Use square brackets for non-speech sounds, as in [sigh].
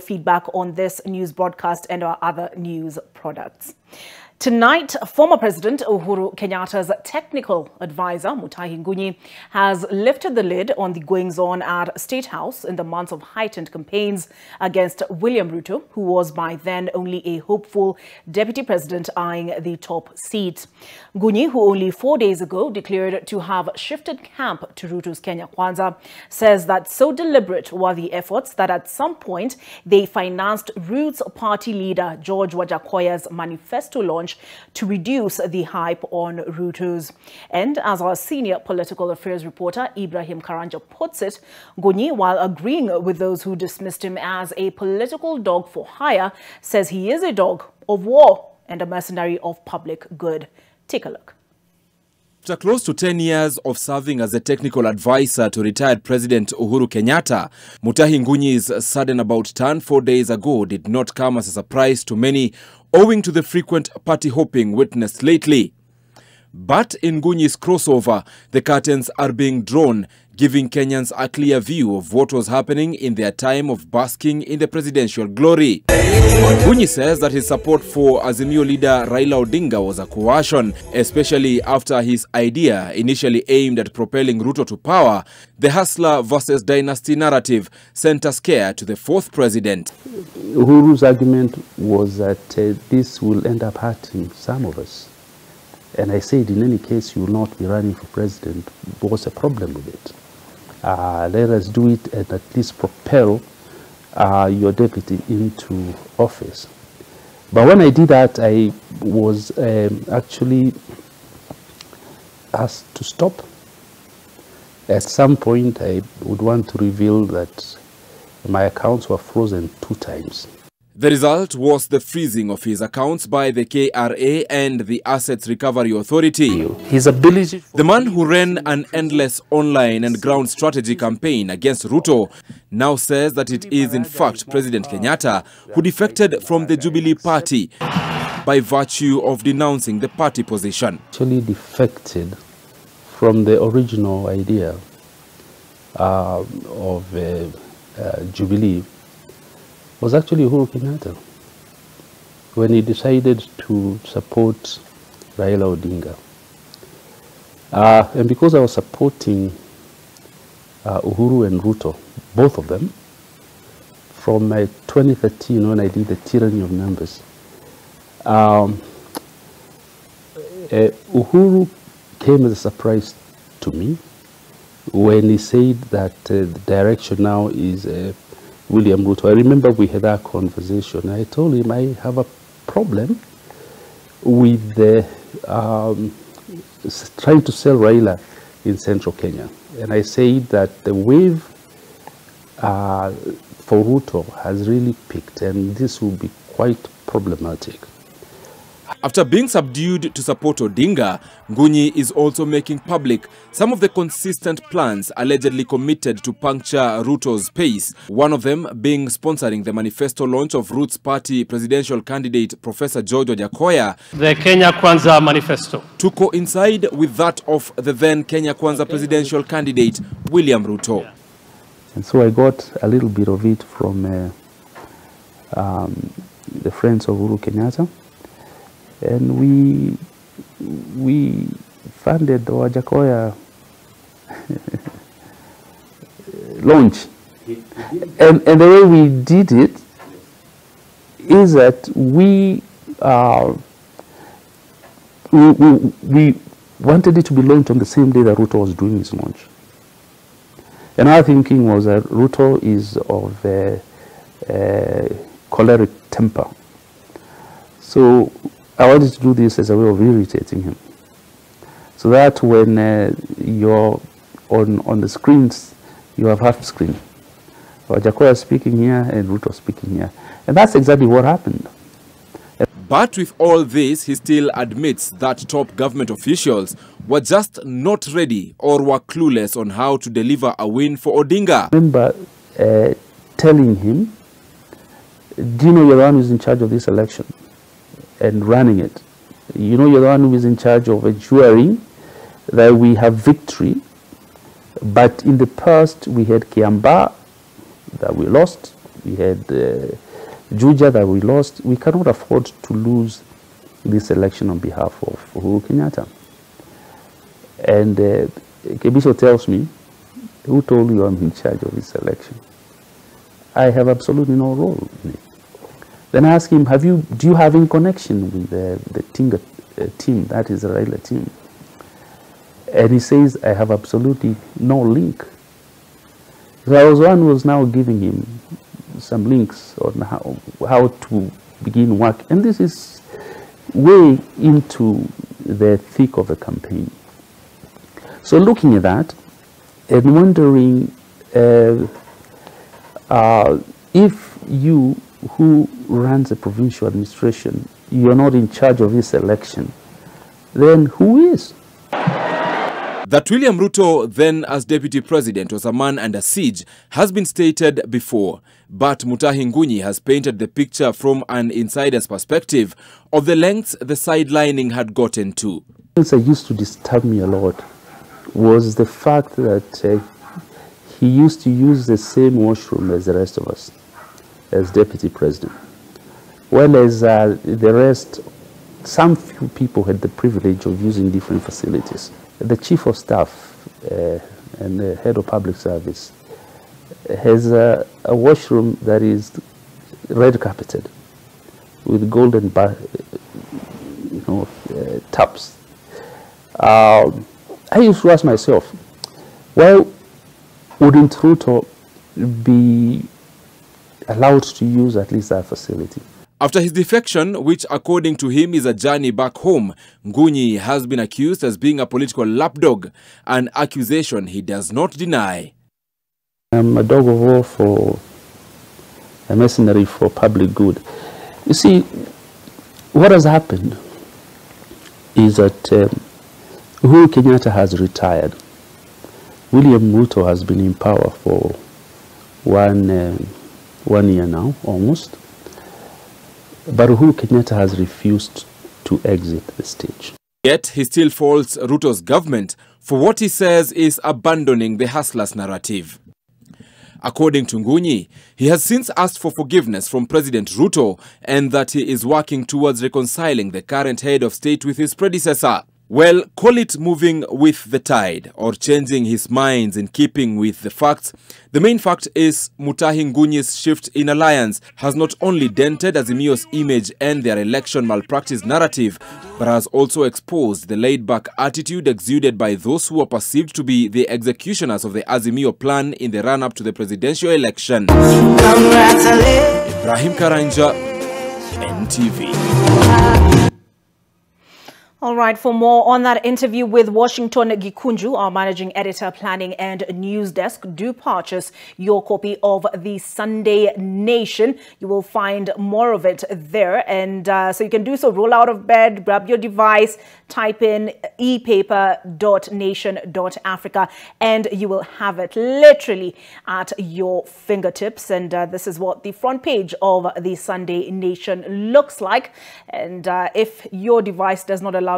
feedback on this news broadcast and our other news products. Tonight, former President Uhuru Kenyatta's technical advisor, Mutahi Ngunyi, has lifted the lid on the goings-on at State House in the months of heightened campaigns against William Ruto, who was by then only a hopeful deputy president eyeing the top seat. Ngunyi, who only four days ago declared to have shifted camp to Ruto's Kenya Kwanza, says that so deliberate were the efforts that at some point they financed Roots party leader George Wajackoyah's manifesto launch to reduce the hype on Ruto's. And as our senior political affairs reporter Ibrahim Karanja puts it, Ngunyi, while agreeing with those who dismissed him as a political dog for hire, says he is a dog of war and a mercenary of public good. Take a look. After close to 10 years of serving as a technical advisor to retired President Uhuru Kenyatta, Mutahi Ngunyi's sudden about turn four days ago did not come as a surprise to many owing to the frequent party hopping witnessed lately. But in Ngunyi's crossover, the curtains are being drawn, giving Kenyans a clear view of what was happening in their time of basking in the presidential glory. Ngunyi says that his support for Azimio leader Raila Odinga was a coercion, especially after his idea, initially aimed at propelling Ruto to power, the hustler versus dynasty narrative, sent a scare to the fourth president. Uhuru's argument was that uh, this will end up hurting some of us. And I said, in any case, you will not be running for president. What's the problem with it? Uh, let us do it and at least propel uh, your deputy into office. But when I did that, I was um, actually asked to stop. At some point, I would want to reveal that my accounts were frozen two times. The result was the freezing of his accounts by the KRA and the Assets Recovery Authority. His ability... The man who ran an endless online and ground strategy campaign against Ruto now says that it is in fact President Kenyatta who defected from the Jubilee Party by virtue of denouncing the party position. Actually defected from the original idea uh, of uh, uh, Jubilee was actually Uhuru Kenyatta when he decided to support Raila Odinga. Uh, and because I was supporting uh, Uhuru and Ruto, both of them, from uh, 2013 when I did the tyranny of numbers, um, uh, Uhuru came as a surprise to me when he said that uh, the direction now is uh, William Ruto. I remember we had that conversation. I told him I have a problem with the, um, trying to sell Raila in central Kenya. And I said that the wave uh, for Ruto has really peaked and this will be quite problematic. After being subdued to support Odinga, Ngunyi is also making public some of the consistent plans allegedly committed to puncture Ruto's pace, one of them being sponsoring the manifesto launch of Roots Party presidential candidate Professor George Ojakoya. The Kenya Kwanza Manifesto. To coincide with that of the then Kenya Kwanza presidential candidate William Ruto. Yeah. And so I got a little bit of it from uh, um, the friends of Uru Kenyatta and we we funded the Wajackoyah [laughs] launch. And, and the way we did it is that we, uh, we, we, we wanted it to be launched on the same day that Ruto was doing his launch. And our thinking was that Ruto is of a, a choleric temper. So I wanted to do this as a way of irritating him. So that when uh, you're on, on the screens, you have half screen. Wajackoyah speaking here and Ruto speaking here. And that's exactly what happened. But with all this, he still admits that top government officials were just not ready or were clueless on how to deliver a win for Odinga. I remember uh, telling him, do you know you're the one who's in charge of this election? And running it. You know, you're the one who is in charge of ensuring that we have victory. But in the past, we had Kiambaa that we lost. We had uh, Juja that we lost. We cannot afford to lose this election on behalf of Uhuru Kenyatta. And uh, Kibicho tells me, who told you I'm in charge of this election? I have absolutely no role in it. Then I ask him, have you, do you have any connection with the, the Tinga uh, team, that is Raila team? And he says, I have absolutely no link. So I was one who was now giving him some links on how, how to begin work. And this is way into the thick of the campaign. So looking at that and wondering uh, uh, if you who runs a provincial administration, you're not in charge of this election, then who is? That William Ruto, then as deputy president, was a man under siege has been stated before. But Mutahi Ngunyi has painted the picture from an insider's perspective of the lengths the sidelining had gotten to. Things that used to disturb me a lot was the fact that uh, he used to use the same washroom as the rest of us, as deputy president. Well, as uh, the rest, some few people had the privilege of using different facilities. The chief of staff uh, and the head of public service has a, a washroom that is red carpeted with golden you know, uh, taps. Um, I used to ask myself, why wouldn't Ruto be allowed to use at least that facility? After his defection, which according to him is a journey back home, Ngunyi has been accused as being a political lapdog, an accusation he does not deny. I'm a dog of war for a mercenary for public good. You see, what has happened is that um, Uhuru Kenyatta has retired. William Ruto has been in power for one, um, one year now, almost. But Uhuru Kenyatta has refused to exit the stage. Yet he still faults Ruto's government for what he says is abandoning the hustlers narrative. According to Ngunyi, he has since asked for forgiveness from President Ruto and that he is working towards reconciling the current head of state with his predecessor. Well, call it moving with the tide or changing his minds in keeping with the facts. The main fact is Mutahi Ngunyi's shift in alliance has not only dented Azimio's image and their election malpractice narrative, but has also exposed the laid-back attitude exuded by those who are perceived to be the executioners of the Azimio plan in the run-up to the presidential election. Ibrahim Karanja, NTV. All right, for more on that interview with Washington Gikunju, our managing editor, planning and news desk, do purchase your copy of the Sunday Nation. You will find more of it there. And uh, so you can do so, roll out of bed, grab your device, type in epaper.nation.africa, and you will have it literally at your fingertips. And uh, this is what the front page of the Sunday Nation looks like. And uh, if your device does not allow